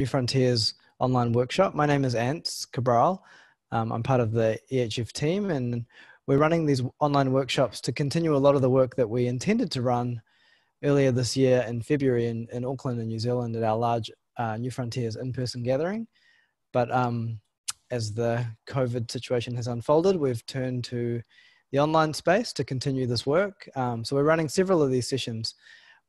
New Frontiers online workshop. My name is Ants Cabral. Um, I'm part of the EHF team, and we're running these online workshops to continue a lot of the work that we intended to run earlier this year in February in, in Auckland and New Zealand at our large uh, New Frontiers in person gathering. But um, as the COVID situation has unfolded, we've turned to the online space to continue this work. Um, so we're running several of these sessions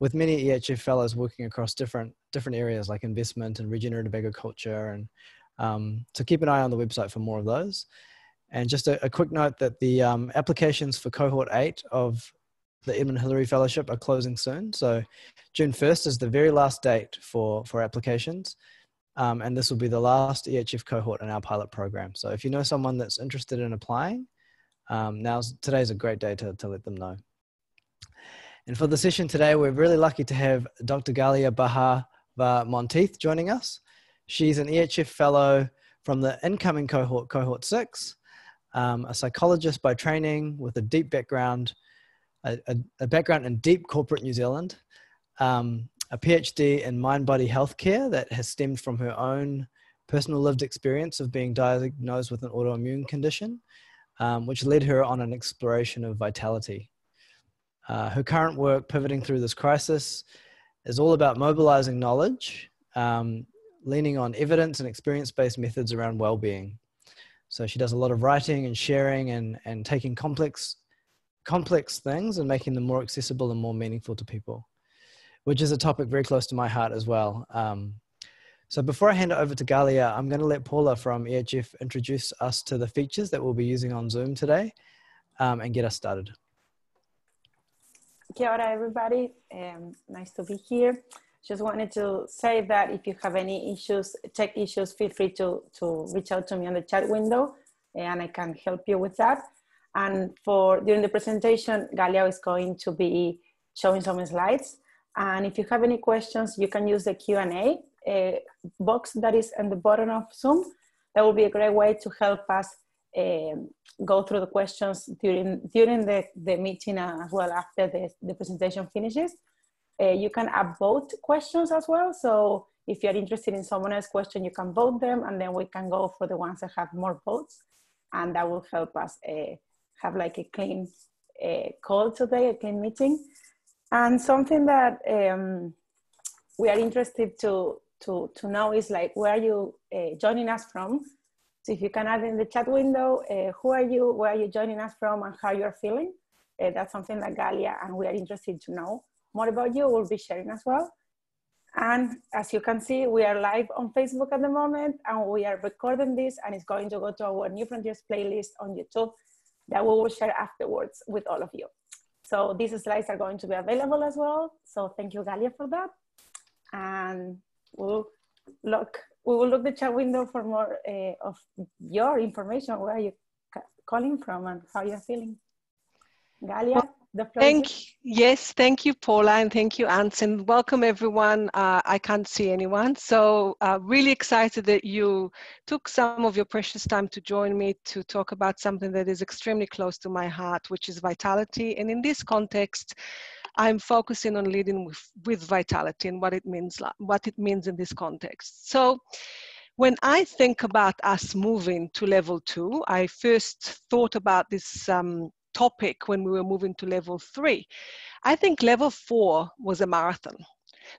with many EHF fellows working across different different areas like investment and regenerative agriculture, and um, so keep an eye on the website for more of those. And just a, a quick note that the um, applications for cohort eight of the Edmund Hillary Fellowship are closing soon. So June 1st is the very last date for, for applications. Um, and this will be the last EHF cohort in our pilot program. So if you know someone that's interested in applying, um, now's today's a great day to, to let them know. And for the session today, we're really lucky to have Dr. Galia Bahar Monteith joining us. She's an EHF fellow from the incoming cohort, cohort six, um, a psychologist by training with a deep background, a, a, a background in deep corporate New Zealand, um, a PhD in mind body healthcare that has stemmed from her own personal lived experience of being diagnosed with an autoimmune condition, um, which led her on an exploration of vitality. Uh, her current work, pivoting through this crisis, is all about mobilizing knowledge, um, leaning on evidence and experience based methods around well being. So she does a lot of writing and sharing and, and taking complex, complex things and making them more accessible and more meaningful to people, which is a topic very close to my heart as well. Um, so before I hand it over to Galia, I'm going to let Paula from EHF introduce us to the features that we'll be using on Zoom today um, and get us started. Kia ora, everybody. Um, nice to be here. Just wanted to say that if you have any issues, tech issues, feel free to, to reach out to me on the chat window and I can help you with that. And for during the presentation, Galia is going to be showing some slides. And if you have any questions, you can use the Q&A uh, box that is in the bottom of Zoom. That will be a great way to help us um, go through the questions during during the, the meeting as well after the, the presentation finishes. Uh, you can upvote questions as well. So if you're interested in someone else's question, you can vote them and then we can go for the ones that have more votes. And that will help us uh, have like a clean uh, call today, a clean meeting. And something that um, we are interested to, to, to know is like, where are you uh, joining us from? So if you can add in the chat window, uh, who are you, where are you joining us from and how you're feeling? Uh, that's something that Galia and we are interested to know more about you. We'll be sharing as well. And as you can see, we are live on Facebook at the moment and we are recording this and it's going to go to our New Frontiers playlist on YouTube that we will share afterwards with all of you. So these slides are going to be available as well. So thank you, Galia, for that. And we'll look we will look the chat window for more uh, of your information. Where are you calling from and how you're feeling? Galia, well, the floor Thank yes, thank you, Paula, and thank you, anson welcome everyone. Uh, I can't see anyone, so uh, really excited that you took some of your precious time to join me to talk about something that is extremely close to my heart, which is vitality. And in this context, I'm focusing on leading with, with vitality and what it means, what it means in this context. So when I think about us moving to level two, I first thought about this um, topic when we were moving to level three. I think level four was a marathon,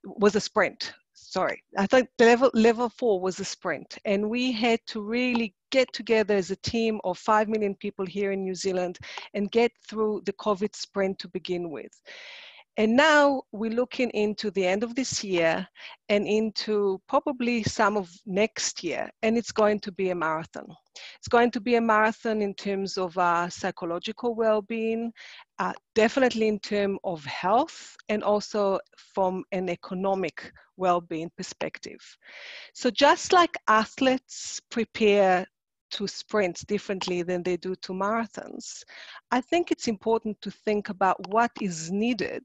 was a sprint. Sorry, I think level level four was a sprint, and we had to really get together as a team of five million people here in New Zealand and get through the COVID sprint to begin with. And now we're looking into the end of this year and into probably some of next year, and it's going to be a marathon. It's going to be a marathon in terms of our psychological well-being, uh, definitely in terms of health, and also from an economic well-being perspective. So just like athletes prepare to sprints differently than they do to marathons. I think it's important to think about what is needed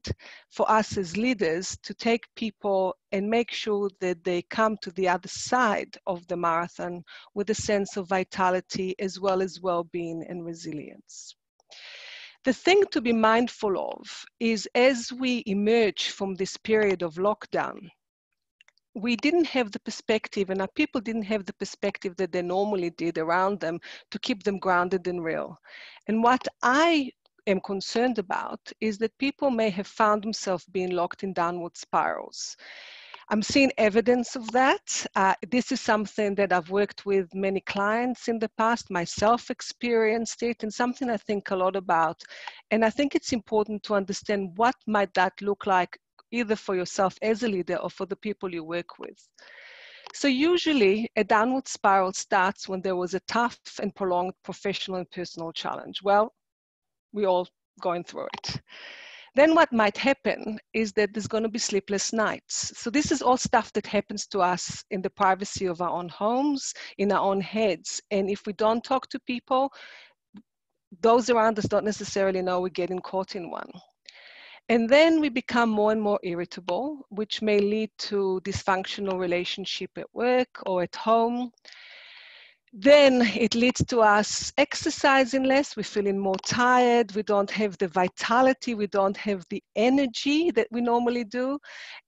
for us as leaders to take people and make sure that they come to the other side of the marathon with a sense of vitality as well as well-being and resilience. The thing to be mindful of is as we emerge from this period of lockdown, we didn't have the perspective and our people didn't have the perspective that they normally did around them to keep them grounded and real. And what I am concerned about is that people may have found themselves being locked in downward spirals. I'm seeing evidence of that. Uh, this is something that I've worked with many clients in the past, myself experienced it, and something I think a lot about. And I think it's important to understand what might that look like either for yourself as a leader or for the people you work with. So usually a downward spiral starts when there was a tough and prolonged professional and personal challenge. Well, we're all going through it. Then what might happen is that there's going to be sleepless nights. So this is all stuff that happens to us in the privacy of our own homes, in our own heads. And if we don't talk to people, those around us don't necessarily know we're getting caught in one. And then we become more and more irritable, which may lead to dysfunctional relationship at work or at home. Then it leads to us exercising less, we're feeling more tired, we don't have the vitality, we don't have the energy that we normally do.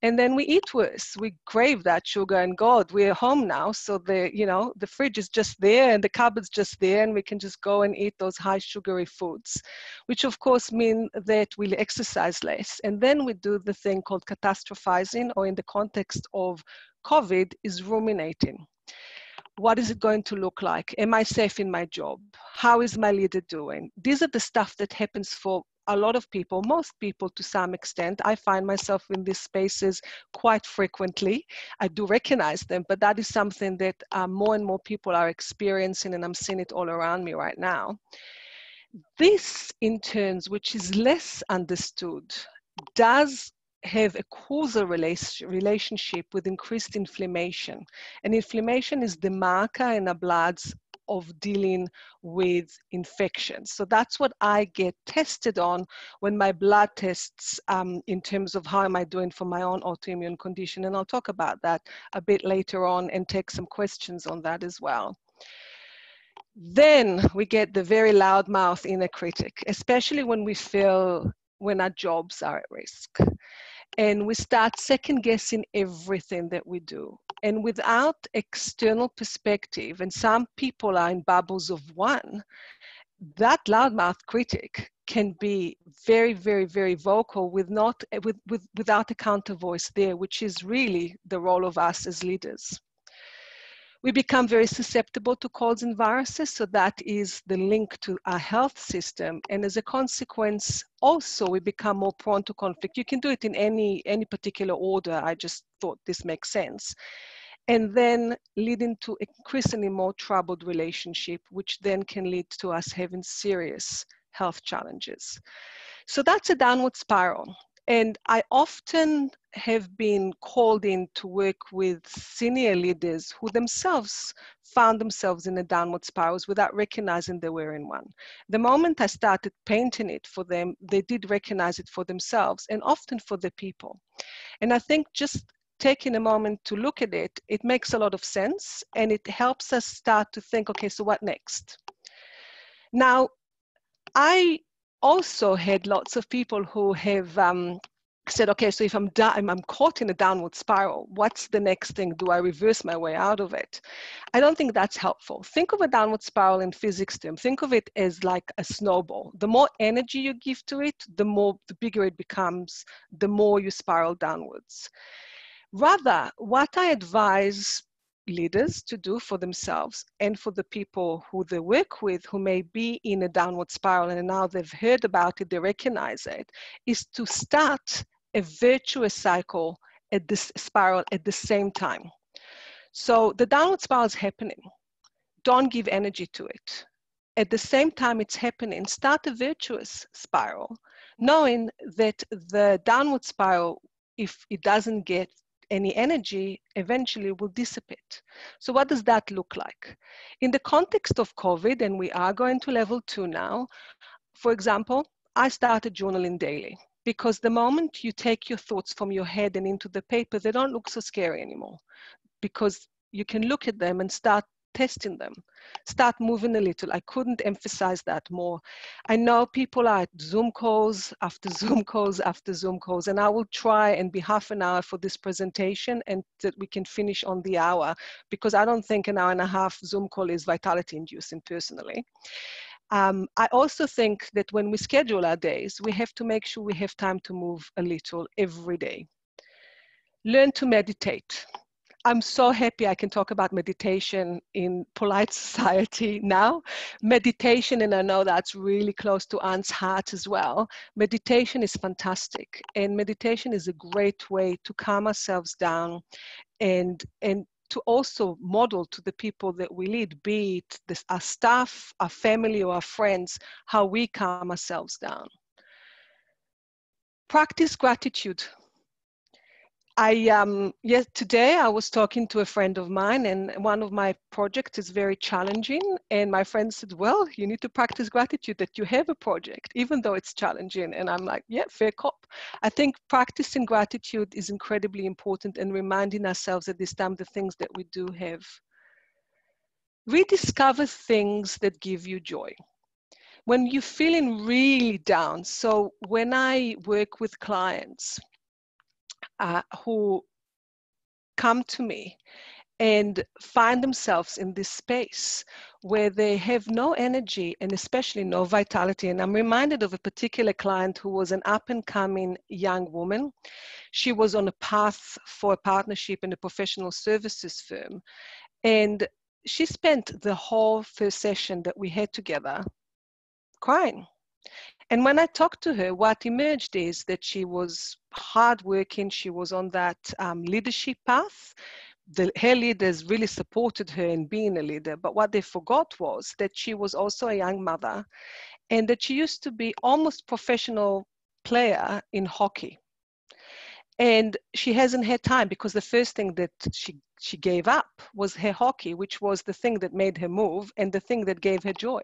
And then we eat worse. We crave that sugar and God, we're home now. So the, you know, the fridge is just there and the cupboard's just there and we can just go and eat those high sugary foods, which of course mean that we'll exercise less. And then we do the thing called catastrophizing or in the context of COVID is ruminating what is it going to look like? Am I safe in my job? How is my leader doing? These are the stuff that happens for a lot of people, most people to some extent. I find myself in these spaces quite frequently. I do recognize them, but that is something that uh, more and more people are experiencing, and I'm seeing it all around me right now. This, in turns, which is less understood, does have a causal relationship with increased inflammation. And inflammation is the marker in our bloods of dealing with infections. So that's what I get tested on when my blood tests um, in terms of how am I doing for my own autoimmune condition. And I'll talk about that a bit later on and take some questions on that as well. Then we get the very loud mouth inner critic, especially when we feel when our jobs are at risk and we start second guessing everything that we do. And without external perspective, and some people are in bubbles of one, that loudmouth critic can be very, very, very vocal with not with, with without a counter voice there, which is really the role of us as leaders. We become very susceptible to colds and viruses, so that is the link to our health system. And as a consequence, also we become more prone to conflict. You can do it in any, any particular order. I just thought this makes sense. And then leading to increasingly more troubled relationship, which then can lead to us having serious health challenges. So that's a downward spiral. And I often have been called in to work with senior leaders who themselves found themselves in a downward spiral without recognizing they were in one. The moment I started painting it for them, they did recognize it for themselves and often for the people. And I think just taking a moment to look at it, it makes a lot of sense and it helps us start to think, okay, so what next? Now, I also had lots of people who have um, said, okay, so if I'm, I'm, I'm caught in a downward spiral, what's the next thing? Do I reverse my way out of it? I don't think that's helpful. Think of a downward spiral in physics term. Think of it as like a snowball. The more energy you give to it, the more, the bigger it becomes, the more you spiral downwards. Rather, what I advise leaders to do for themselves and for the people who they work with who may be in a downward spiral and now they've heard about it, they recognize it, is to start a virtuous cycle at this spiral at the same time. So the downward spiral is happening. Don't give energy to it. At the same time it's happening, start a virtuous spiral, knowing that the downward spiral, if it doesn't get any energy eventually will dissipate. So what does that look like? In the context of COVID, and we are going to level two now, for example, I started journaling daily because the moment you take your thoughts from your head and into the paper, they don't look so scary anymore because you can look at them and start testing them. Start moving a little. I couldn't emphasize that more. I know people are at Zoom calls after Zoom calls after Zoom calls, and I will try and be half an hour for this presentation and that we can finish on the hour because I don't think an hour and a half Zoom call is vitality inducing personally. Um, I also think that when we schedule our days, we have to make sure we have time to move a little every day. Learn to meditate. I'm so happy I can talk about meditation in polite society now. Meditation, and I know that's really close to Ant's heart as well. Meditation is fantastic, and meditation is a great way to calm ourselves down and and to also model to the people that we lead, be it this, our staff, our family, or our friends, how we calm ourselves down. Practice gratitude. I um, yes, today I was talking to a friend of mine, and one of my projects is very challenging. And my friend said, "Well, you need to practice gratitude that you have a project, even though it's challenging." And I'm like, "Yeah, fair cop." I think practicing gratitude is incredibly important, and reminding ourselves at this time the things that we do have. Rediscover things that give you joy when you're feeling really down. So when I work with clients uh, who come to me and find themselves in this space where they have no energy and especially no vitality. And I'm reminded of a particular client who was an up and coming young woman. She was on a path for a partnership in a professional services firm. And she spent the whole first session that we had together crying. And when I talked to her, what emerged is that she was hardworking, she was on that um, leadership path. The, her leaders really supported her in being a leader, but what they forgot was that she was also a young mother and that she used to be almost professional player in hockey and she hasn't had time because the first thing that she she gave up was her hockey which was the thing that made her move and the thing that gave her joy.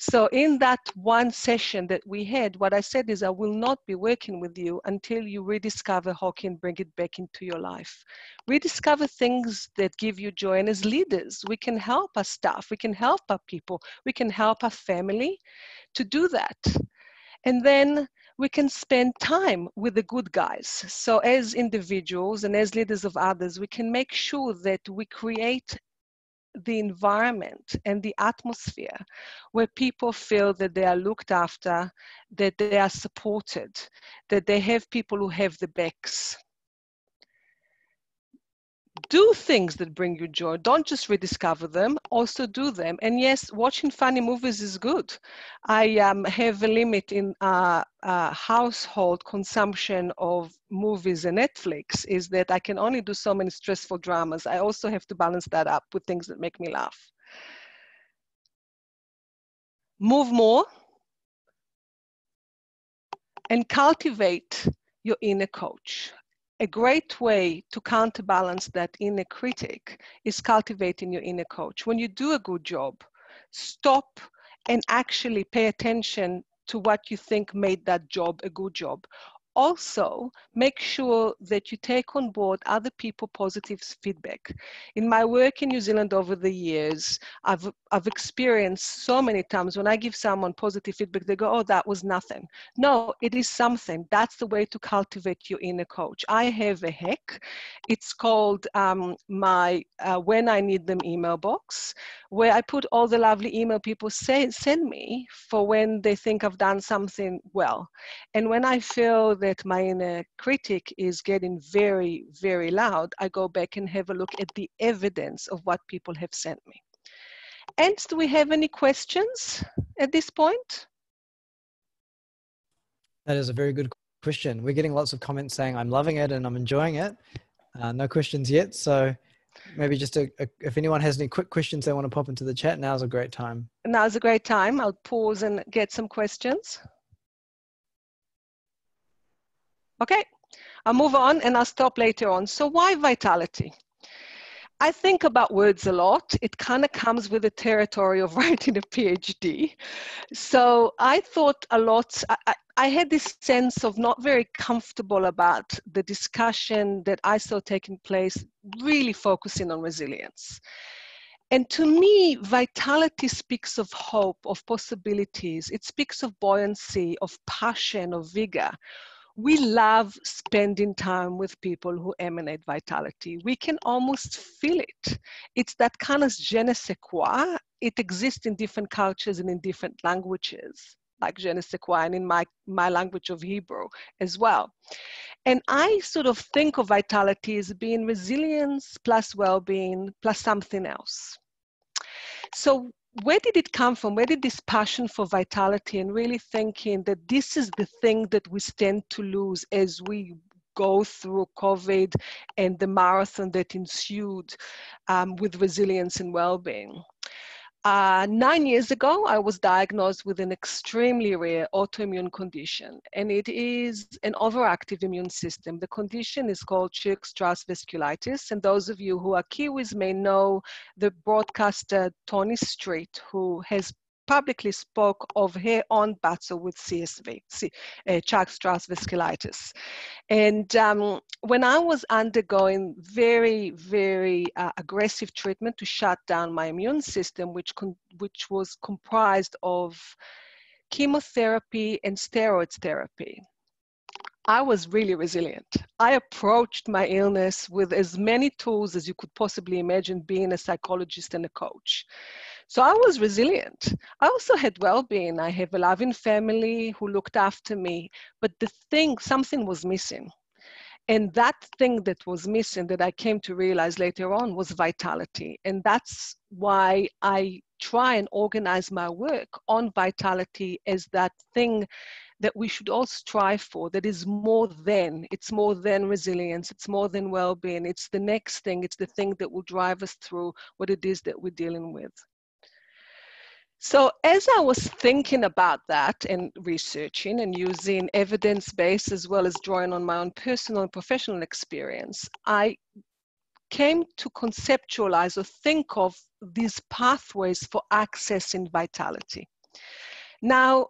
So in that one session that we had what i said is i will not be working with you until you rediscover hockey and bring it back into your life. Rediscover things that give you joy. And as leaders we can help our staff we can help our people we can help our family to do that. And then we can spend time with the good guys. So, as individuals and as leaders of others, we can make sure that we create the environment and the atmosphere where people feel that they are looked after, that they are supported, that they have people who have the backs do things that bring you joy. Don't just rediscover them, also do them. And yes, watching funny movies is good. I um, have a limit in uh, uh, household consumption of movies and Netflix is that I can only do so many stressful dramas. I also have to balance that up with things that make me laugh. Move more and cultivate your inner coach a great way to counterbalance that inner critic is cultivating your inner coach. When you do a good job, stop and actually pay attention to what you think made that job a good job also make sure that you take on board other people positive feedback. In my work in new zealand over the years i've i've experienced so many times when i give someone positive feedback they go oh that was nothing. No it is something. That's the way to cultivate your inner coach. I have a hack. It's called um, my uh, when i need them email box where i put all the lovely email people say send me for when they think i've done something well. And when i feel that my inner critic is getting very, very loud, I go back and have a look at the evidence of what people have sent me. And do we have any questions at this point? That is a very good question. We're getting lots of comments saying, I'm loving it and I'm enjoying it. Uh, no questions yet. So maybe just a, a, if anyone has any quick questions they want to pop into the chat, now's a great time. Now's a great time. I'll pause and get some questions. Okay, I'll move on and I'll stop later on. So why vitality? I think about words a lot. It kind of comes with the territory of writing a PhD. So I thought a lot, I, I, had this sense of not very comfortable about the discussion that I saw taking place, really focusing on resilience. And to me, vitality speaks of hope, of possibilities. It speaks of buoyancy, of passion, of vigor. We love spending time with people who emanate vitality. We can almost feel it. It's that kind of je ne sais quoi. It exists in different cultures and in different languages like je ne sais quoi, and in my, my language of Hebrew as well. And I sort of think of vitality as being resilience plus well being plus something else. So, where did it come from? Where did this passion for vitality and really thinking that this is the thing that we stand to lose as we go through COVID and the marathon that ensued um, with resilience and well being? Uh, nine years ago, I was diagnosed with an extremely rare autoimmune condition, and it is an overactive immune system. The condition is called Churg-Strauss vasculitis, and those of you who are Kiwis may know the broadcaster Toni Street, who has publicly spoke of her own battle with CSV, uh, Churg-Strauss vasculitis. And um, when I was undergoing very, very uh, aggressive treatment to shut down my immune system, which, which was comprised of chemotherapy and steroids therapy, I was really resilient. I approached my illness with as many tools as you could possibly imagine being a psychologist and a coach. So I was resilient. I also had well being. I have a loving family who looked after me, but the thing, something was missing. And that thing that was missing that I came to realize later on was vitality. And that's why I try and organize my work on vitality as that thing that we should all strive for that is more than it's more than resilience it's more than well-being it's the next thing it's the thing that will drive us through what it is that we're dealing with so as i was thinking about that and researching and using evidence-based as well as drawing on my own personal and professional experience i came to conceptualize or think of these pathways for accessing vitality now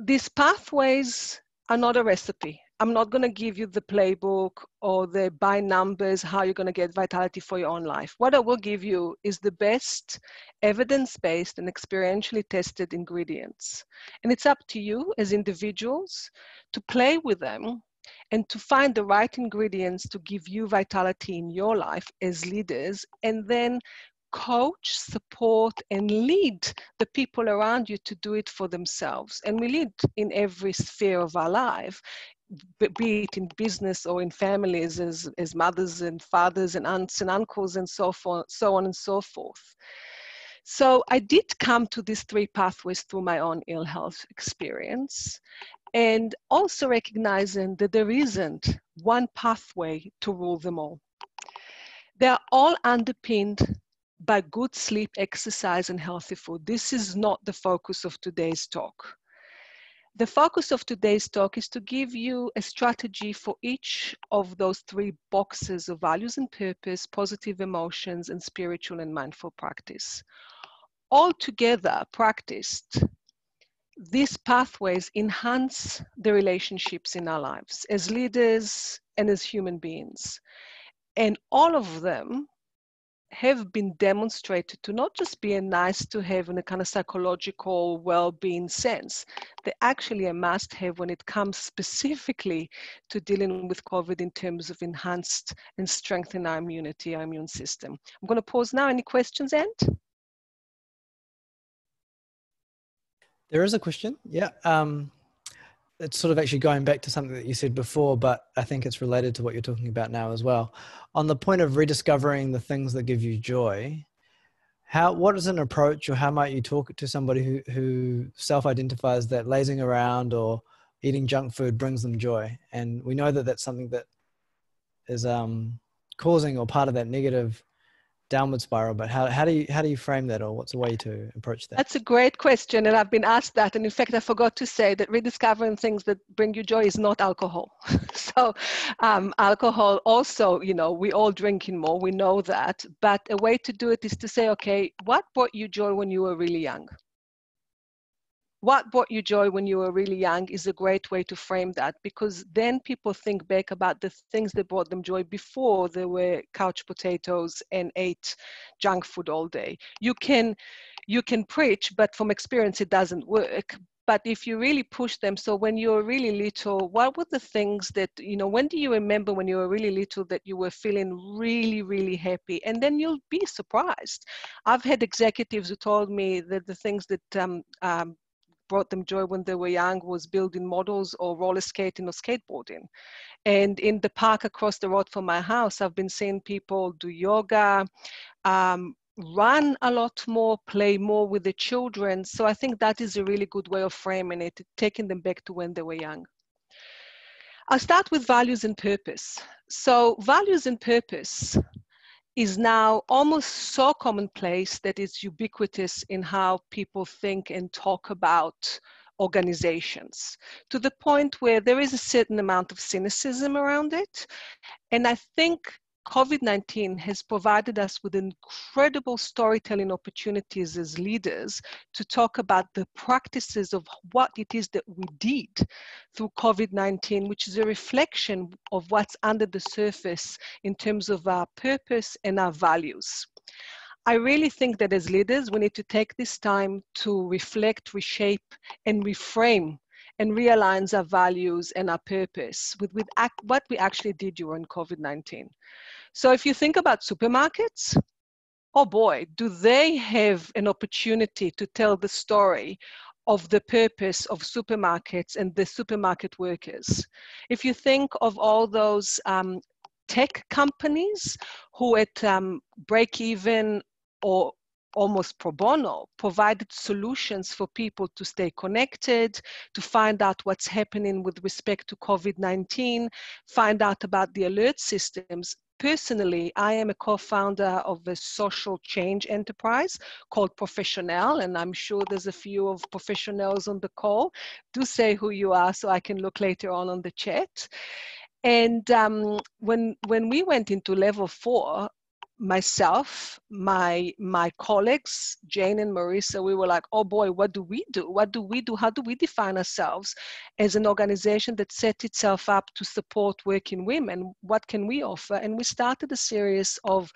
these pathways are not a recipe. I'm not going to give you the playbook or the by numbers how you're going to get vitality for your own life. What I will give you is the best evidence based and experientially tested ingredients. And it's up to you as individuals to play with them and to find the right ingredients to give you vitality in your life as leaders and then coach, support, and lead the people around you to do it for themselves. And we lead in every sphere of our life, be it in business or in families as, as mothers and fathers and aunts and uncles and so, forth, so on and so forth. So I did come to these three pathways through my own ill health experience and also recognizing that there isn't one pathway to rule them all. They're all underpinned by good sleep, exercise, and healthy food. This is not the focus of today's talk. The focus of today's talk is to give you a strategy for each of those three boxes of values and purpose, positive emotions, and spiritual and mindful practice. All together practiced, these pathways enhance the relationships in our lives as leaders and as human beings. And all of them have been demonstrated to not just be a nice to have in a kind of psychological well-being sense they're actually a must-have when it comes specifically to dealing with covid in terms of enhanced and strengthening our immunity our immune system. I'm going to pause now. Any questions ant? There is a question. Yeah um, it's sort of actually going back to something that you said before, but I think it's related to what you're talking about now as well. On the point of rediscovering the things that give you joy, how what is an approach or how might you talk to somebody who, who self-identifies that lazing around or eating junk food brings them joy? And we know that that's something that is um, causing or part of that negative downward spiral but how, how do you how do you frame that or what's a way to approach that? That's a great question and i've been asked that and in fact i forgot to say that rediscovering things that bring you joy is not alcohol. So um, alcohol also you know we all drinking more we know that but a way to do it is to say okay what brought you joy when you were really young what brought you joy when you were really young is a great way to frame that because then people think back about the things that brought them joy before they were couch potatoes and ate junk food all day. You can you can preach, but from experience it doesn't work. But if you really push them so when you were really little what were the things that you know when do you remember when you were really little that you were feeling really really happy? And then you'll be surprised. I've had executives who told me that the things that um, um, brought them joy when they were young was building models or roller skating or skateboarding and in the park across the road from my house i've been seeing people do yoga um, run a lot more, play more with the children. So I think that is a really good way of framing it, taking them back to when they were young. I'll start with values and purpose. So values and purpose is now almost so commonplace that it's ubiquitous in how people think and talk about organizations to the point where there is a certain amount of cynicism around it. And I think COVID 19 has provided us with incredible storytelling opportunities as leaders to talk about the practices of what it is that we did through COVID 19, which is a reflection of what's under the surface in terms of our purpose and our values. I really think that as leaders, we need to take this time to reflect, reshape, and reframe and realigns our values and our purpose with, with what we actually did during COVID 19. So if you think about supermarkets, oh boy, do they have an opportunity to tell the story of the purpose of supermarkets and the supermarket workers. If you think of all those um, tech companies who at um, break even or almost pro bono provided solutions for people to stay connected, to find out what's happening with respect to COVID 19, find out about the alert systems personally, I am a co-founder of a social change enterprise called Professional, and I'm sure there's a few of professionals on the call. Do say who you are so I can look later on on the chat. And um, when when we went into level four, myself, my my colleagues, Jane and Marissa, we were like, oh boy, what do we do? What do we do? How do we define ourselves as an organization that set itself up to support working women? What can we offer? And we started a series of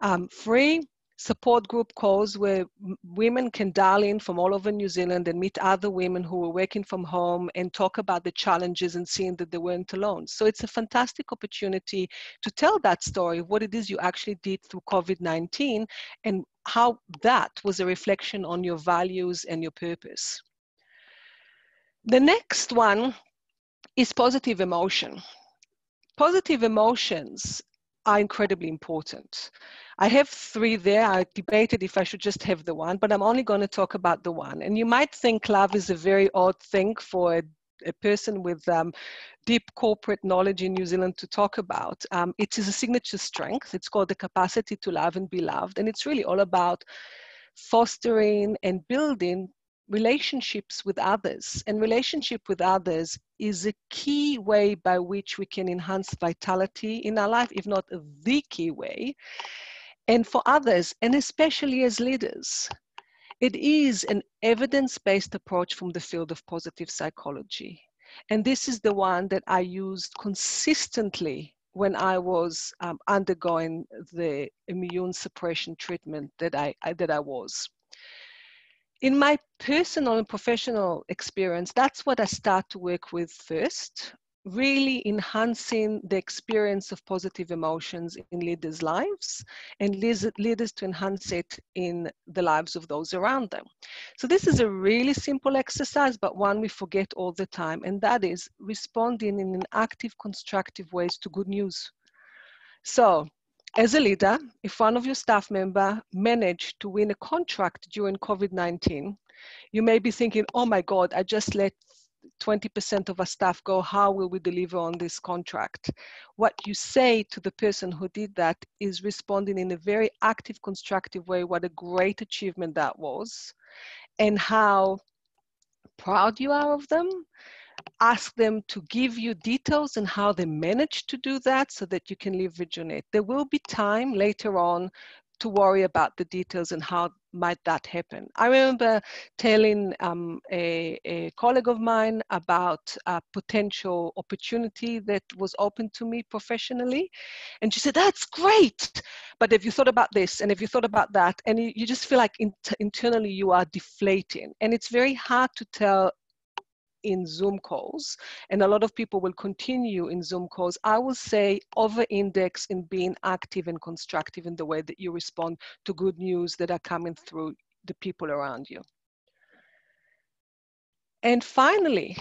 um, free support group calls where women can dial in from all over New Zealand and meet other women who were working from home and talk about the challenges and seeing that they weren't alone. So it's a fantastic opportunity to tell that story, what it is you actually did through COVID 19 and how that was a reflection on your values and your purpose. The next one is positive emotion. Positive emotions are incredibly important. I have three there. I debated if I should just have the one, but I'm only going to talk about the one. And you might think love is a very odd thing for a, a person with um, deep corporate knowledge in New Zealand to talk about. Um, it is a signature strength. It's called the capacity to love and be loved. And it's really all about fostering and building relationships with others. And relationship with others is a key way by which we can enhance vitality in our life, if not the key way and for others, and especially as leaders. It is an evidence based approach from the field of positive psychology. And this is the one that I used consistently when I was um, undergoing the immune suppression treatment that I, I, that I was. In my personal and professional experience, that's what I start to work with first really enhancing the experience of positive emotions in leaders' lives and leaders to enhance it in the lives of those around them. So this is a really simple exercise, but one we forget all the time, and that is responding in an active, constructive ways to good news. So as a leader, if one of your staff member managed to win a contract during COVID-19, you may be thinking, oh my God, I just let 20% of our staff go, how will we deliver on this contract? What you say to the person who did that is responding in a very active, constructive way, what a great achievement that was, and how proud you are of them. Ask them to give you details and how they managed to do that so that you can it. There will be time later on to worry about the details and how might that happen? I remember telling um, a, a, colleague of mine about a potential opportunity that was open to me professionally. And she said, That's great. But have you thought about this? And have you thought about that? And you, you just feel like in, internally you are deflating. And it's very hard to tell in Zoom calls, and a lot of people will continue in Zoom calls, I will say over index in being active and constructive in the way that you respond to good news that are coming through the people around you. And finally,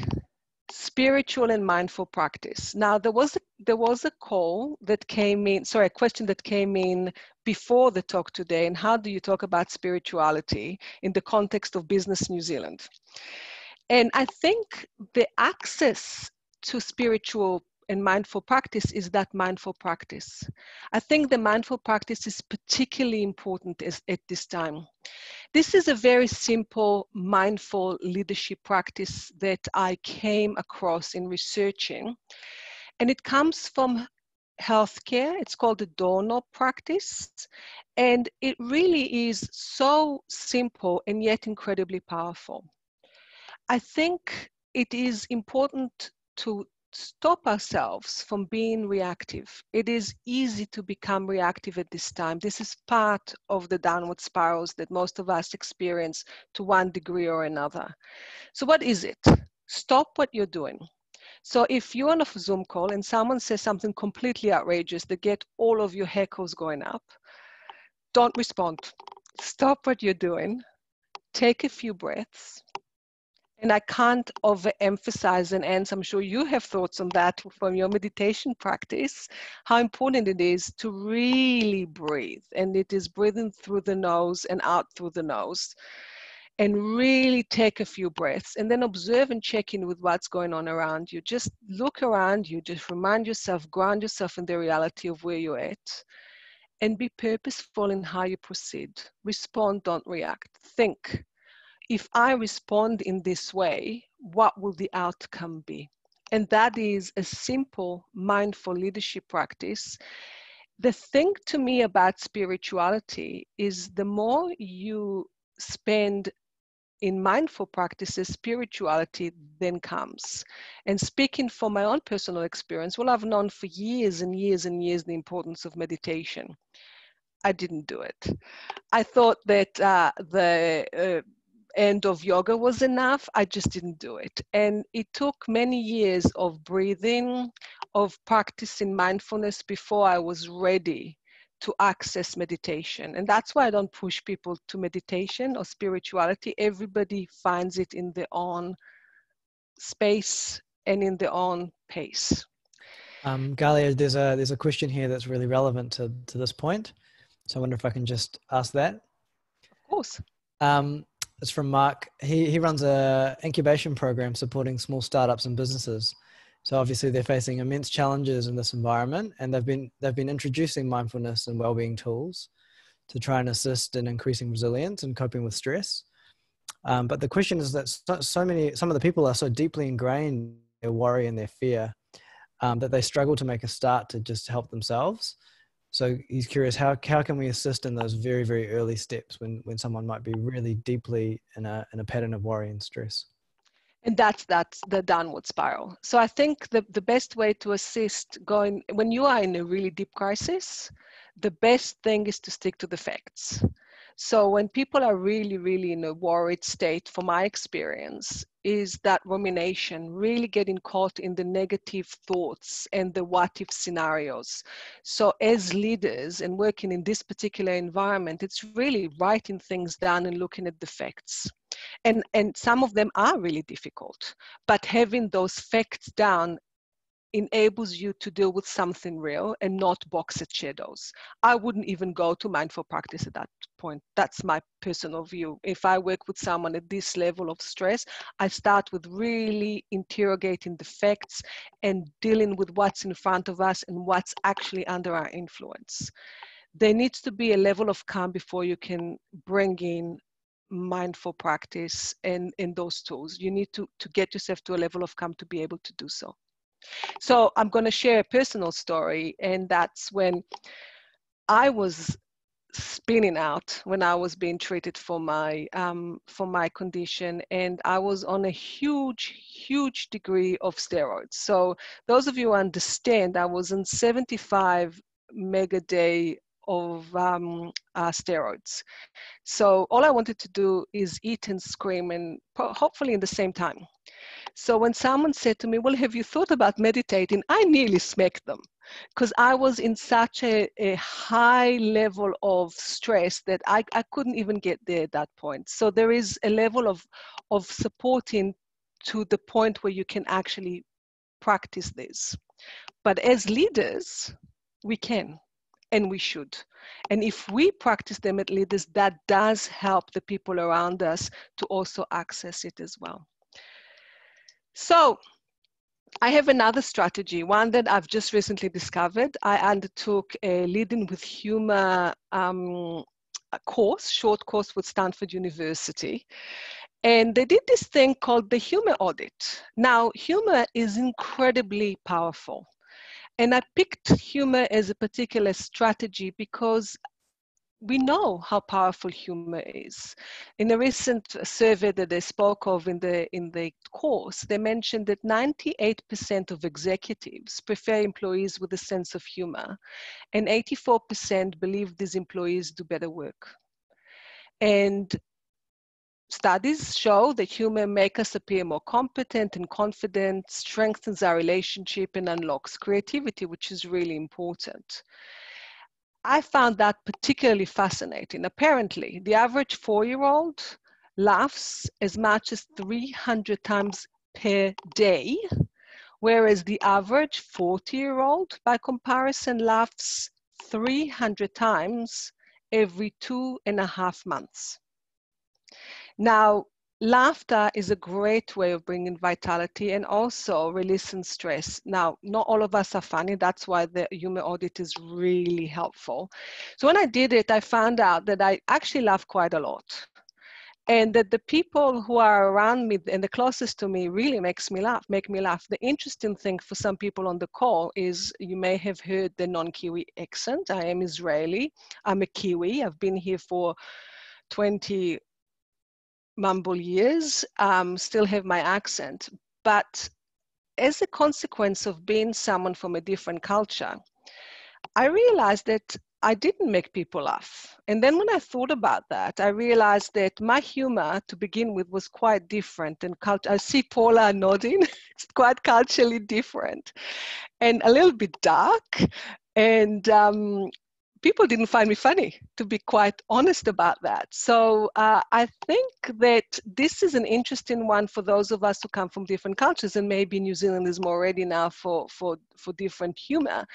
spiritual and mindful practice. Now there was a, there was a call that came in, sorry, a question that came in before the talk today, and how do you talk about spirituality in the context of Business New Zealand? And I think the access to spiritual and mindful practice is that mindful practice. I think the mindful practice is particularly important as, at this time. This is a very simple mindful leadership practice that I came across in researching, and it comes from healthcare. It's called the doorknob practice, and it really is so simple and yet incredibly powerful. I think it is important to stop ourselves from being reactive. It is easy to become reactive at this time. This is part of the downward spirals that most of us experience to one degree or another. So, what is it? Stop what you're doing. So, if you're on a Zoom call and someone says something completely outrageous that get all of your hackles going up, don't respond. Stop what you're doing. Take a few breaths and I can't overemphasize, and Ants, I'm sure you have thoughts on that from your meditation practice, how important it is to really breathe. And it is breathing through the nose and out through the nose. And really take a few breaths and then observe and check in with what's going on around you. Just look around you, just remind yourself, ground yourself in the reality of where you're at, and be purposeful in how you proceed. Respond, don't react. Think if I respond in this way, what will the outcome be? And that is a simple mindful leadership practice. The thing to me about spirituality is the more you spend in mindful practices, spirituality then comes. And speaking from my own personal experience, well, I've known for years and years and years the importance of meditation. I didn't do it. I thought that uh, the uh, end of yoga was enough. I just didn't do it. And it took many years of breathing, of practicing mindfulness before I was ready to access meditation. And that's why I don't push people to meditation or spirituality. Everybody finds it in their own space and in their own pace. Um, Galia, there's a there's a question here that's really relevant to, to this point. So I wonder if I can just ask that. Of course. Um, it's from Mark. He he runs a incubation program supporting small startups and businesses. So obviously they're facing immense challenges in this environment, and they've been they've been introducing mindfulness and well-being tools to try and assist in increasing resilience and coping with stress. Um, but the question is that so, so, many some of the people are so deeply ingrained in their worry and their fear um, that they struggle to make a start to just help themselves. So he's curious how how can we assist in those very very early steps when when someone might be really deeply in a in a pattern of worry and stress. And that's that's the downward spiral. So I think the the best way to assist going when you are in a really deep crisis, the best thing is to stick to the facts. So when people are really, really in a worried state, from my experience, is that rumination, really getting caught in the negative thoughts and the what if scenarios. So as leaders and working in this particular environment, it's really writing things down and looking at the facts. And, and some of them are really difficult, but having those facts down enables you to deal with something real and not box at shadows. I wouldn't even go to mindful practice at that point. That's my personal view. If I work with someone at this level of stress, I start with really interrogating the facts and dealing with what's in front of us and what's actually under our influence. There needs to be a level of calm before you can bring in mindful practice and, and those tools. You need to, to get yourself to a level of calm to be able to do so. So I'm going to share a personal story, and that's when I was spinning out when I was being treated for my um, for my condition, and I was on a huge, huge degree of steroids. So those of you understand, I was on 75 mega day of um, uh, steroids. So all I wanted to do is eat and scream, and hopefully in the same time. So when someone said to me, "Well, have you thought about meditating?" I nearly smacked them because I was in such a, a, high level of stress that I, I couldn't even get there at that point. So there is a level of, of supporting to the point where you can actually practice this. But as leaders, we can and we should. And if we practice them at leaders, that does help the people around us to also access it as well. So I have another strategy, one that I've just recently discovered. I undertook a Leading with Humor um, course, short course with Stanford University. And they did this thing called the humor audit. Now, humor is incredibly powerful. And I picked humor as a particular strategy because we know how powerful humor is. In a recent survey that they spoke of in the, in the course, they mentioned that 98% of executives prefer employees with a sense of humor, and 84% believe these employees do better work. And studies show that humor makes us appear more competent and confident, strengthens our relationship, and unlocks creativity, which is really important. I found that particularly fascinating. Apparently, the average four year old laughs as much as 300 times per day, whereas the average 40 year old, by comparison, laughs 300 times every two and a half months. Now, laughter is a great way of bringing vitality and also releasing stress. Now, not all of us are funny. That's why the humor audit is really helpful. So when I did it, I found out that I actually laugh quite a lot. And that the people who are around me and the closest to me really makes me laugh, make me laugh. The interesting thing for some people on the call is you may have heard the non-Kiwi accent. I am Israeli. I'm a Kiwi. I've been here for 20 mumble years, um, still have my accent. But as a consequence of being someone from a different culture, I realized that I didn't make people laugh. And then when I thought about that, I realized that my humor to begin with was quite different. And cult- I see Paula nodding, it's quite culturally different and a little bit dark. And um, people didn't find me funny, to be quite honest about that. So uh, I think that this is an interesting one for those of us who come from different cultures, and maybe New Zealand is more ready now for for for different humor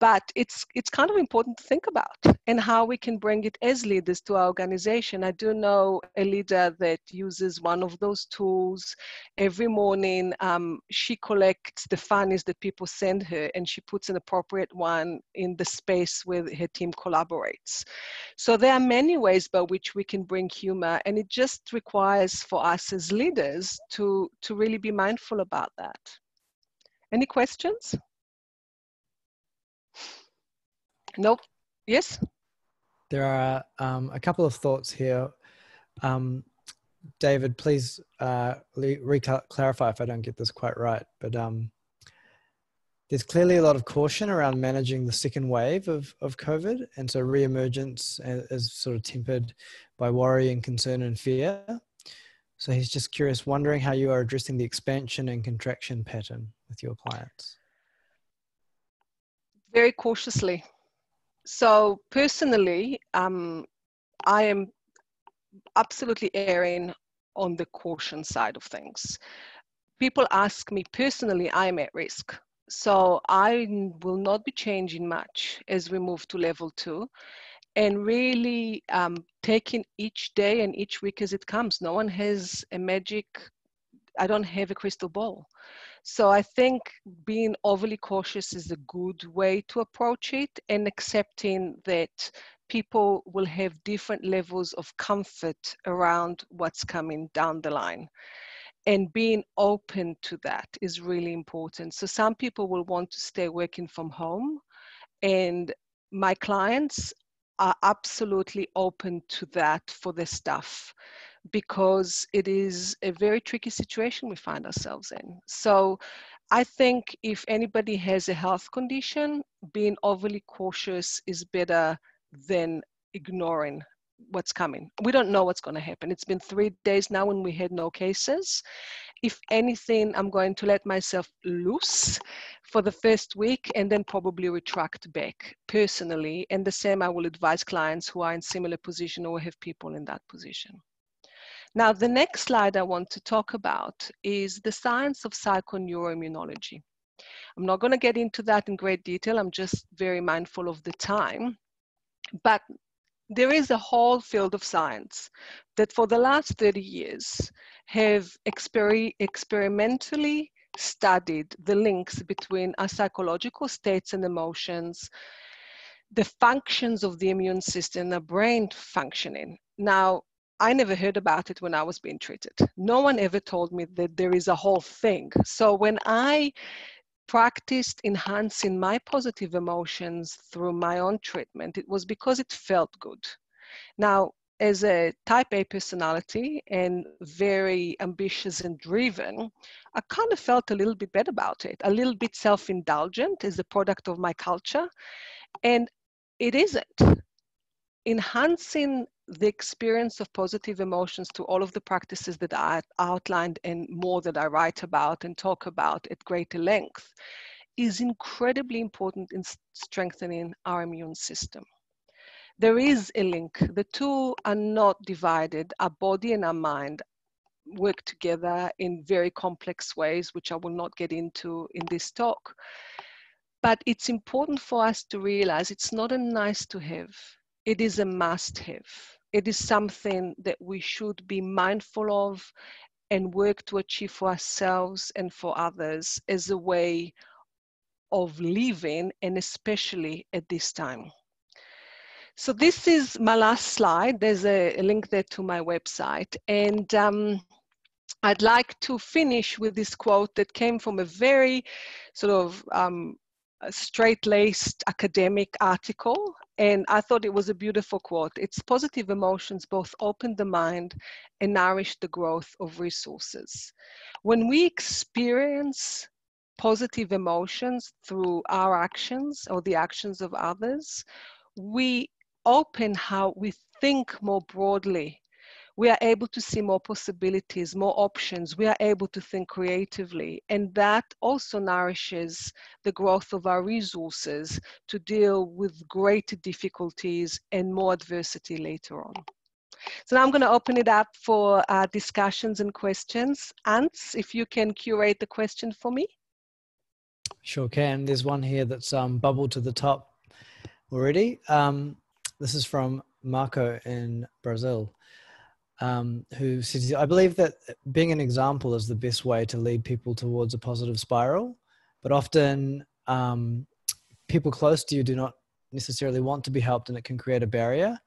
but it's it's kind of important to think about and how we can bring it as leaders to our organization. I do know a leader that uses one of those tools every morning. Um, she collects the funnies that people send her and she puts an appropriate one in the space where her team collaborates. So there are many ways by which we can bring humor and it just requires for us as leaders to to really be mindful about that. Any questions Nope. Yes? There are um, a couple of thoughts here. Um, David, please uh, re- clarify if I don't get this quite right. But um, there's clearly a lot of caution around managing the second wave of, of COVID. And so reemergence is sort of tempered by worry and concern and fear. So he's just curious, wondering how you are addressing the expansion and contraction pattern with your clients. Very cautiously so personally, um, I am absolutely erring on the caution side of things. People ask me personally, I am at risk. So I will not be changing much as we move to level two and really um, taking each day and each week as it comes. No one has a magic, I don't have a crystal ball. So I think being overly cautious is a good way to approach it and accepting that people will have different levels of comfort around what's coming down the line. And being open to that is really important. So some people will want to stay working from home. And my clients are absolutely open to that for the staff because it is a very tricky situation we find ourselves in. So I think if anybody has a health condition, being overly cautious is better than ignoring what's coming. We don't know what's going to happen. It's been three days now when we had no cases. If anything, I'm going to let myself loose for the first week and then probably retract back personally. And the same I will advise clients who are in similar position or have people in that position. Now, the next slide I want to talk about is the science of psychoneuroimmunology. I'm not going to get into that in great detail. I'm just very mindful of the time. But there is a whole field of science that for the last 30 years have exper experimentally studied the links between our psychological states and emotions, the functions of the immune system, the brain functioning. Now, I never heard about it when I was being treated. No one ever told me that there is a whole thing. So when I practiced enhancing my positive emotions through my own treatment, it was because it felt good. Now, as a type A personality and very ambitious and driven, I kind of felt a little bit bad about it, a little bit self indulgent as a product of my culture. And it isn't. Enhancing the experience of positive emotions to all of the practices that I outlined and more that I write about and talk about at greater length is incredibly important in strengthening our immune system. There is a link. The two are not divided. Our body and our mind work together in very complex ways, which I will not get into in this talk. But it's important for us to realize it's not a nice to have, it is a must have it is something that we should be mindful of and work to achieve for ourselves and for others as a way of living and especially at this time. So this is my last slide. There's a, link there to my website. And um, I'd like to finish with this quote that came from a very sort of um, straight-laced academic article and i thought it was a beautiful quote. It's positive emotions both open the mind and nourish the growth of resources. When we experience positive emotions through our actions or the actions of others we open how we think more broadly we are able to see more possibilities, more options. We are able to think creatively. And that also nourishes the growth of our resources to deal with greater difficulties and more adversity later on. So now I'm going to open it up for uh, discussions and questions. Ants, if you can curate the question for me. Sure can. There's one here that's um, bubbled to the top already. Um, this is from Marco in Brazil um, who says, I believe that being an example is the best way to lead people towards a positive spiral, but often um, people close to you do not necessarily want to be helped and it can create a barrier.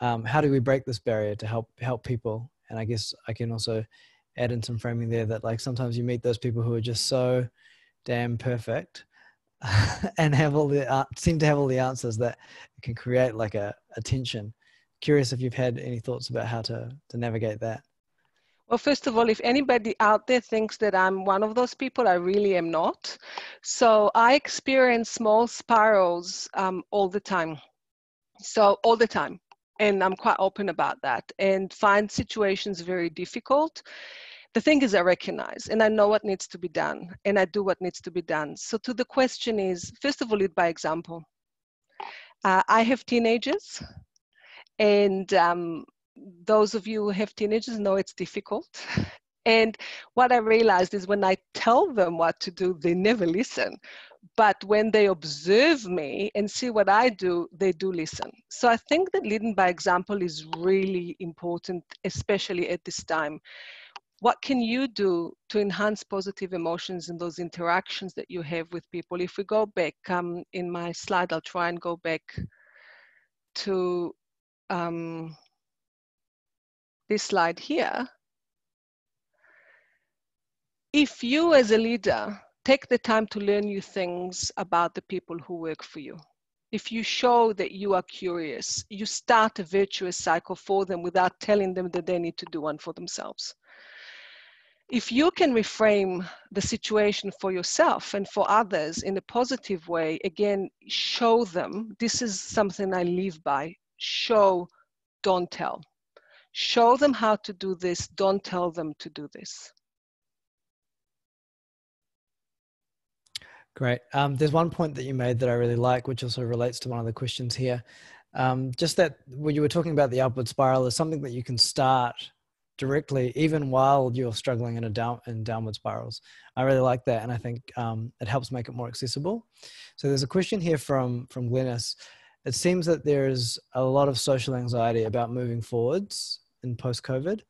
Um, how do we break this barrier to help help people? And I guess I can also add in some framing there that like sometimes you meet those people who are just so damn perfect and have all the uh, seem to have all the answers that can create like a, a tension curious if you've had any thoughts about how to, to navigate that. Well, first of all, if anybody out there thinks that I'm one of those people, I really am not. So I experience small spirals um, all the time. So, all the time. And I'm quite open about that and find situations very difficult. The thing is, I recognize and I know what needs to be done and I do what needs to be done. So, to the question is first of all, lead by example. Uh, I have teenagers and um, those of you who have teenagers know it's difficult. And what I realized is when I tell them what to do, they never listen. But when they observe me and see what I do, they do listen. So I think that leading by example is really important, especially at this time. What can you do to enhance positive emotions in those interactions that you have with people? If we go back um, in my slide, I'll try and go back to um, this slide here, if you as a leader take the time to learn new things about the people who work for you, if you show that you are curious, you start a virtuous cycle for them without telling them that they need to do one for themselves. If you can reframe the situation for yourself and for others in a positive way, again, show them this is something I live by show, don't tell. Show them how to do this, don't tell them to do this. Great. Um, there's one point that you made that I really like, which also relates to one of the questions here. Um, just that when you were talking about the upward spiral is something that you can start directly, even while you're struggling in a down in downward spirals. I really like that, and I think um, it helps make it more accessible. So there's a question here from from Glennis. It seems that there's a lot of social anxiety about moving forwards in post-COVID.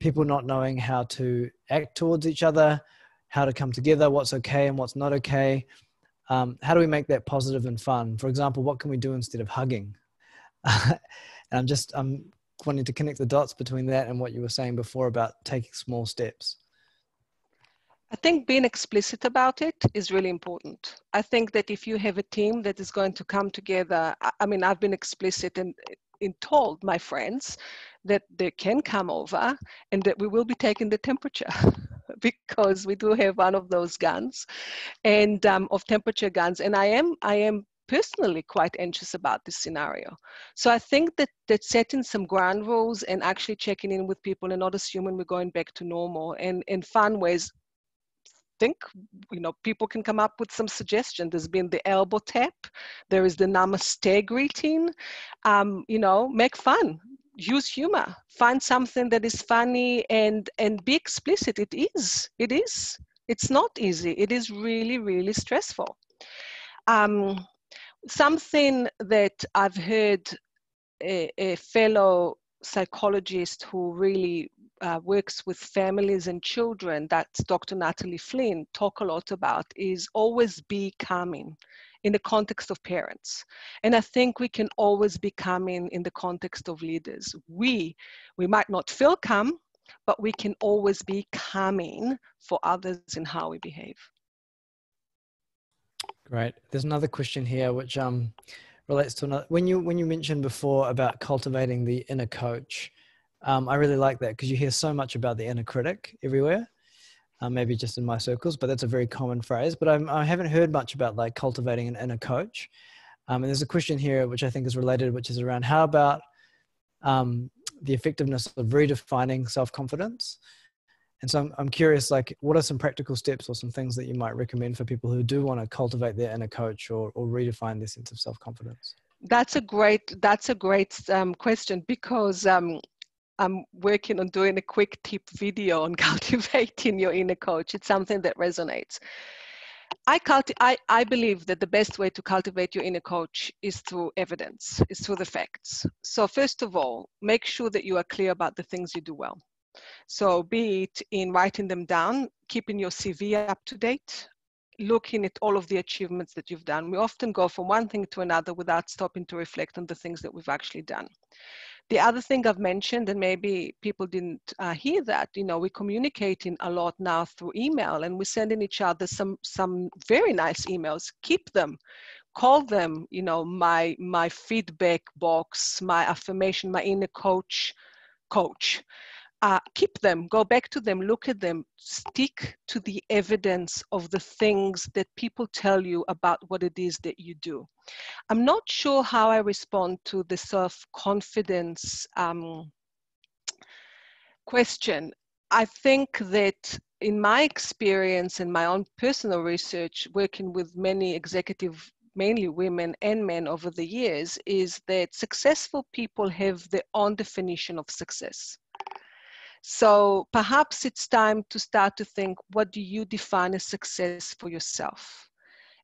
People not knowing how to act towards each other, how to come together, what's okay and what's not okay. Um, how do we make that positive and fun? For example, what can we do instead of hugging? and I'm just I'm wanting to connect the dots between that and what you were saying before about taking small steps. I think being explicit about it is really important. I think that if you have a team that is going to come together, I mean, I've been explicit and, told my friends that they can come over and that we will be taking the temperature. because we do have one of those guns and um, of temperature guns and i am i am personally quite anxious about this scenario so i think that that setting some ground rules and actually checking in with people and not assuming we're going back to normal and in fun ways think you know people can come up with some suggestion. There's been the elbow tap. There is the namaste greeting. Um, you know make fun. Use humor. Find something that is funny and and be explicit. It is. It is. It's not easy. It is really really stressful. Um, something that i've heard a, a fellow psychologist who really uh, works with families and children that dr natalie flynn talk a lot about is always be calming in the context of parents. And I think we can always be calming in the context of leaders. We, we might not feel calm, but we can always be calming for others in how we behave. Great. There's another question here which um, relates to another. When you when you mentioned before about cultivating the inner coach, um, I really like that because you hear so much about the inner critic everywhere uh, maybe just in my circles, but that's a very common phrase. But I'm, I have not heard much about like cultivating an inner coach. Um, and there's a question here which I think is related, which is around how about um, the effectiveness of redefining self confidence. And so I'm, I'm curious, like, what are some practical steps or some things that you might recommend for people who do want to cultivate their inner coach or, or redefine their sense of self confidence? That's a great that's a great um, question because um, I'm working on doing a quick tip video on cultivating your inner coach. It's something that resonates. I, culti- I, I believe that the best way to cultivate your inner coach is through evidence, is through the facts. So, first of all, make sure that you are clear about the things you do well. So, be it in writing them down, keeping your CV up to date, looking at all of the achievements that you've done. We often go from one thing to another without stopping to reflect on the things that we've actually done. The other thing I've mentioned, and maybe people didn't uh, hear that, you know, we're communicating a lot now through email and we're sending each other some, some very nice emails. Keep them call them you know my my feedback box my affirmation my inner coach coach uh, keep them, go back to them, look at them, stick to the evidence of the things that people tell you about what it is that you do. I'm not sure how I respond to the self confidence um, question. I think that in my experience and my own personal research, working with many executive mainly women and men over the years is that successful people have their own definition of success. So perhaps it's time to start to think what do you define as success for yourself?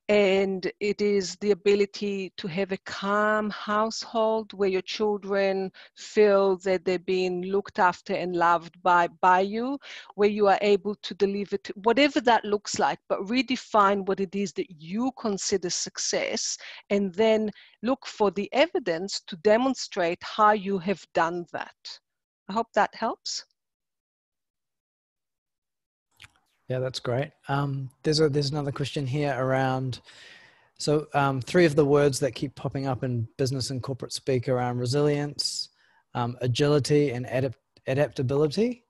And it is the ability to have a calm household where your children feel that they're being looked after and loved by, by you, where you are able to deliver to whatever that looks like, but redefine what it is that you consider success and then look for the evidence to demonstrate how you have done that. I hope that helps. Yeah, that's great. Um, there's a, there's another question here around So, um, three of the words that keep popping up in business and corporate speak around resilience, um, agility, and adapt- adaptability.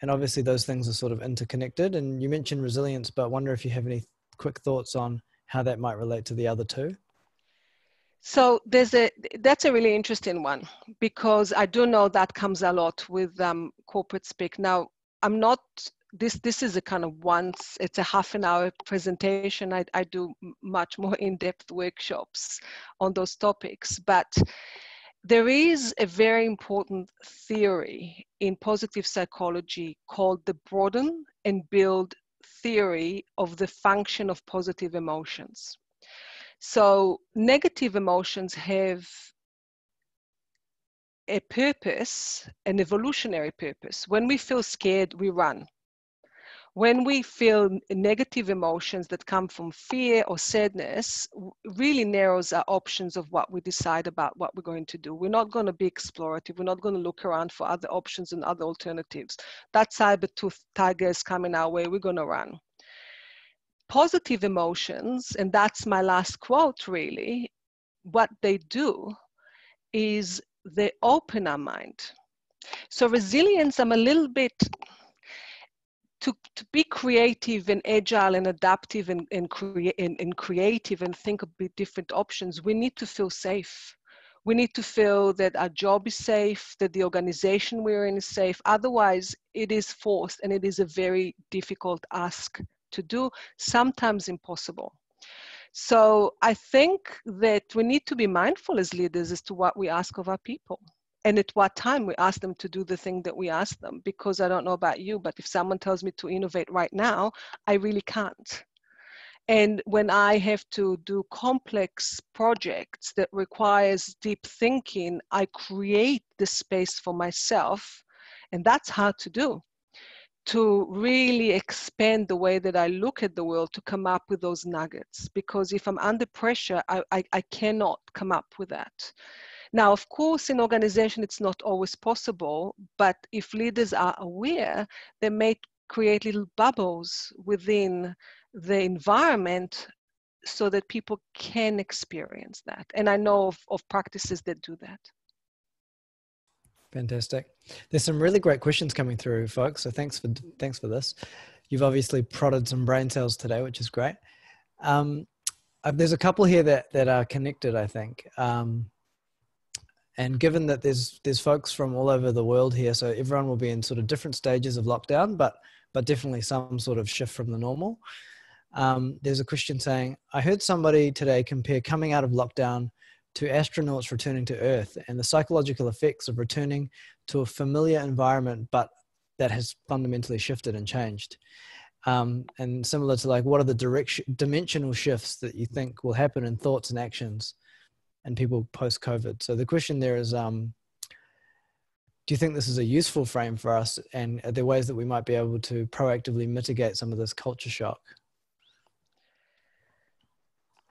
And obviously, those things are sort of interconnected. And you mentioned resilience, but wonder if you have any quick thoughts on how that might relate to the other two. So there's a that's a really interesting one because I do know that comes a lot with um, corporate speak. Now I'm not this this is a kind of once it's a half an hour presentation. I, I do much more in-depth workshops on those topics but there is a very important theory in positive psychology called the broaden and build theory of the function of positive emotions. So negative emotions have a purpose, an evolutionary purpose. When we feel scared, we run when we feel negative emotions that come from fear or sadness really narrows our options of what we decide about what we're going to do. We're not going to be explorative. We're not going to look around for other options and other alternatives. That saber-tooth tiger is coming our way. We're going to run. Positive emotions and that's my last quote really what they do is they open our mind. So resilience i'm a little bit to, to be creative and agile and adaptive and, and, crea- and, and creative and think of different options, we need to feel safe. We need to feel that our job is safe, that the organization we're in is safe. Otherwise, it is forced and it is a very difficult ask to do, sometimes impossible. So I think that we need to be mindful as leaders as to what we ask of our people and at what time we ask them to do the thing that we ask them because i don't know about you but if someone tells me to innovate right now i really can't and when i have to do complex projects that requires deep thinking i create the space for myself and that's hard to do to really expand the way that I look at the world to come up with those nuggets. Because if I'm under pressure, I, I, I cannot come up with that. Now, of course, in organization, it's not always possible, but if leaders are aware, they may create little bubbles within the environment so that people can experience that. And I know of, of practices that do that. Fantastic. There's some really great questions coming through, folks. So thanks for thanks for this. You've obviously prodded some brain cells today, which is great. Um, uh, there's a couple here that that are connected, I think. Um, and given that there's there's folks from all over the world here, so everyone will be in sort of different stages of lockdown, but but definitely some sort of shift from the normal. Um, there's a question saying, I heard somebody today compare coming out of lockdown to astronauts returning to Earth and the psychological effects of returning to a familiar environment, but that has fundamentally shifted and changed. Um, and similar to like, what are the direction, dimensional shifts that you think will happen in thoughts and actions and people post COVID. So the question there is, um, do you think this is a useful frame for us? And are there ways that we might be able to proactively mitigate some of this culture shock?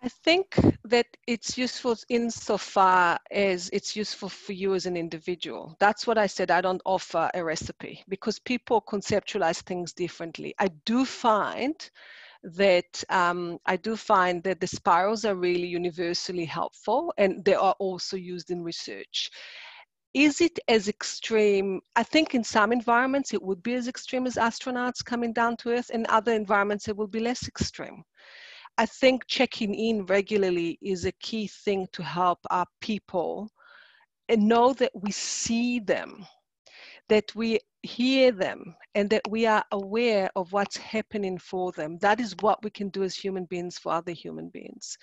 I think that it's useful insofar as it's useful for you as an individual. That's what I said. I don't offer a recipe because people conceptualize things differently. I do find that um, I do find that the spirals are really universally helpful and they are also used in research. Is it as extreme? I think in some environments it would be as extreme as astronauts coming down to Earth, in other environments it will be less extreme. I think checking in regularly is a key thing to help our people and know that we see them, that we hear them and that we are aware of what's happening for them. That is what we can do as human beings for other human beings.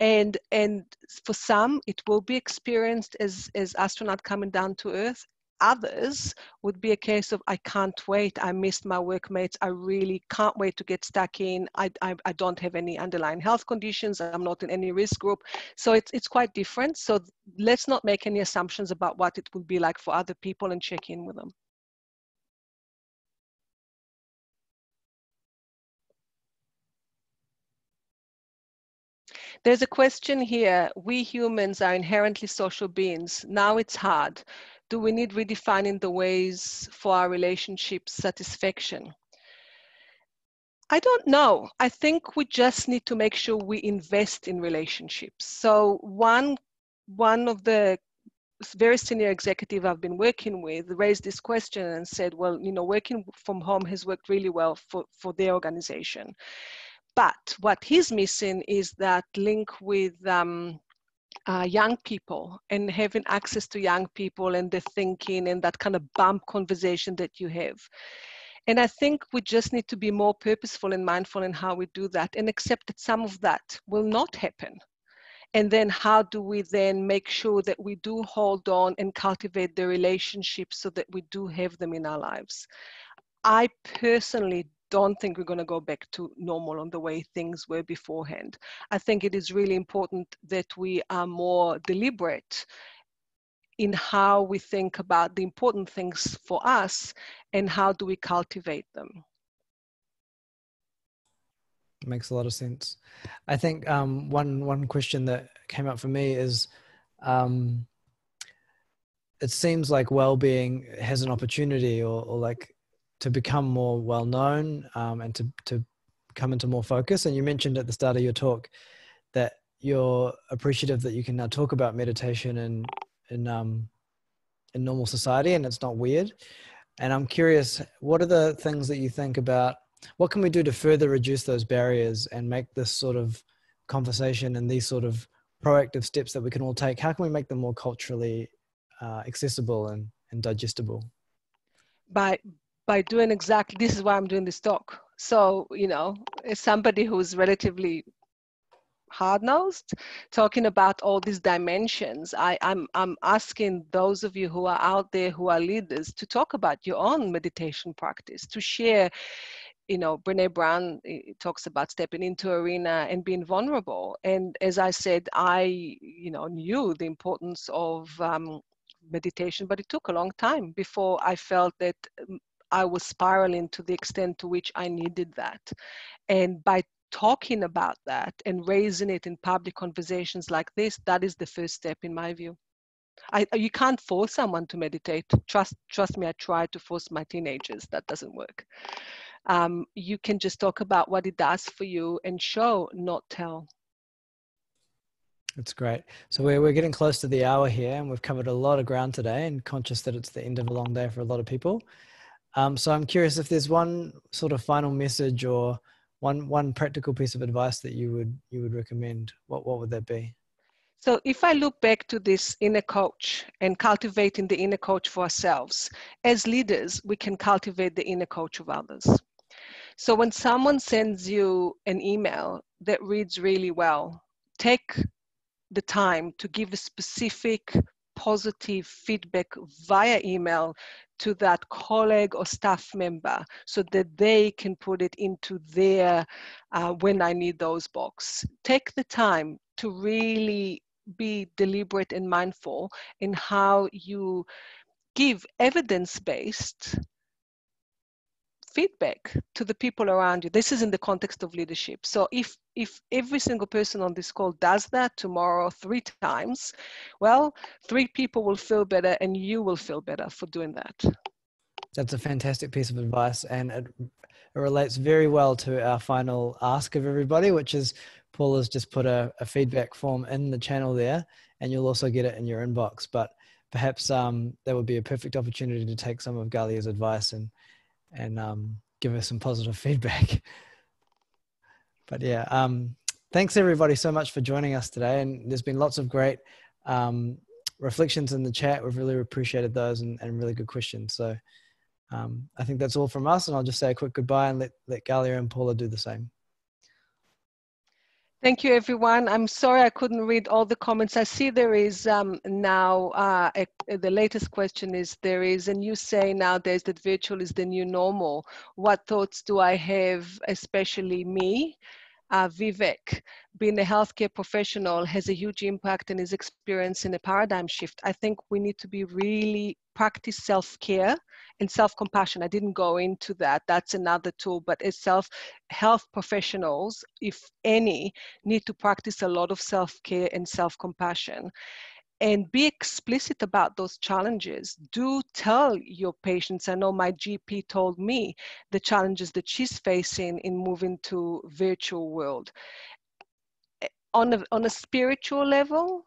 And and for some it will be experienced as as astronaut coming down to earth others would be a case of i can't wait. I missed my workmates. I really can't wait to get stuck in. I, I, I don't have any underlying health conditions. I'm not in any risk group. So it's, it's quite different. So let's not make any assumptions about what it will be like for other people and check in with them. There's a question here. We humans are inherently social beings. Now it's hard. Do we need redefining the ways for our relationship satisfaction? I don't know. I think we just need to make sure we invest in relationships. So one one of the very senior executive I've been working with raised this question and said, well, you know, working from home has worked really well for, for their organization. But what he's missing is that link with um, uh, young people and having access to young people and the thinking and that kind of bump conversation that you have. And I think we just need to be more purposeful and mindful in how we do that and accept that some of that will not happen. And then how do we then make sure that we do hold on and cultivate the relationships so that we do have them in our lives? I personally don't think we're going to go back to normal on the way things were beforehand. I think it is really important that we are more deliberate in how we think about the important things for us and how do we cultivate them. Makes a lot of sense. I think um, one one question that came up for me is, um, it seems like well-being has an opportunity, or, or like to become more well known um, and to to come into more focus. And you mentioned at the start of your talk that you're appreciative that you can now talk about meditation and in um, in normal society, and it's not weird. And I'm curious, what are the things that you think about? What can we do to further reduce those barriers and make this sort of conversation and these sort of proactive steps that we can all take? How can we make them more culturally uh, accessible and, and digestible? By by doing exactly this is why I'm doing this talk. So you know, as somebody who's relatively hard-nosed talking about all these dimensions I, I'm, I'm asking those of you who are out there who are leaders to talk about your own meditation practice to share you know brene brown talks about stepping into arena and being vulnerable and as i said i you know knew the importance of um, meditation but it took a long time before i felt that um, I was spiraling to the extent to which I needed that. And by talking about that and raising it in public conversations like this, that is the first step in my view. I, you can't force someone to meditate. Trust, trust me, I tried to force my teenagers. That doesn't work. Um, you can just talk about what it does for you and show, not tell. That's great. So we're, we're getting close to the hour here and we've covered a lot of ground today and conscious that it's the end of a long day for a lot of people. Um, so I'm curious if there's one sort of final message or one one practical piece of advice that you would you would recommend what what would that be? So if i look back to this inner coach and cultivating the inner coach for ourselves as leaders we can cultivate the inner coach of others. So when someone sends you an email that reads really well take the time to give a specific positive feedback via email to that colleague or staff member so that they can put it into their uh, when I need those box. Take the time to really be deliberate and mindful in how you give evidence based feedback to the people around you. This is in the context of leadership. So if if every single person on this call does that tomorrow three times well three people will feel better and you will feel better for doing that. That's a fantastic piece of advice and it, it relates very well to our final ask of everybody which is paul has just put a, a feedback form in the channel there and you'll also get it in your inbox. But perhaps um, that would be a perfect opportunity to take some of Galia's advice and and um, give us some positive feedback. but yeah, um, thanks everybody so much for joining us today. And there's been lots of great um, reflections in the chat. We've really appreciated those and, and really good questions. So um, I think that's all from us. And I'll just say a quick goodbye and let, let Galia and Paula do the same. Thank you, everyone. I'm sorry I couldn't read all the comments. I see there is um, now, uh, a, the latest question is, there is, and you say nowadays that virtual is the new normal. What thoughts do I have, especially me? Uh, Vivek, being a healthcare professional, has a huge impact and is experiencing a paradigm shift. I think we need to be really practice self-care and self-compassion. I didn't go into that. That's another tool. But as self health professionals if any need to practice a lot of self-care and self-compassion and be explicit about those challenges. Do tell your patients. I know my GP told me the challenges that she's facing in moving to virtual world. Eh, on a, on a spiritual level,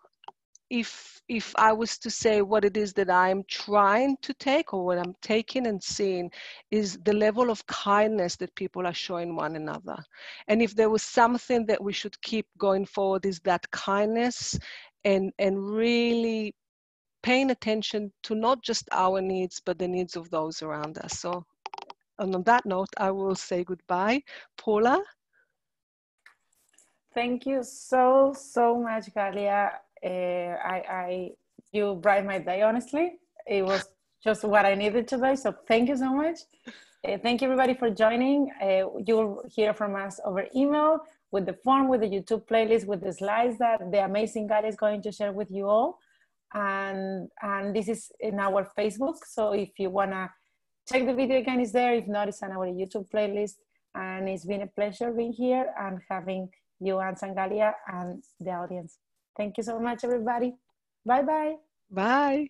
if if I was to say what it is that I'm trying to take or what I'm taking and seeing is the level of kindness that people are showing one another. And if there was something that we should keep going forward is that kindness and and really paying attention to not just our needs but the needs of those around us. So and on that note, I will say goodbye. Paula? Thank you so, so much, Galia uh, I, I you brighten my day. Honestly, it was just what I needed today. So thank you so much. Uh, thank you everybody for joining. Uh, you'll hear from us over email with the form, with the YouTube playlist, with the slides that the amazing guy is going to share with you all. And and this is in our Facebook. So if you wanna check the video again, it's there. If not, it's on our YouTube playlist. And it's been a pleasure being here and having you and Sangalia and the audience. Thank you so much, everybody. Bye-bye. Bye.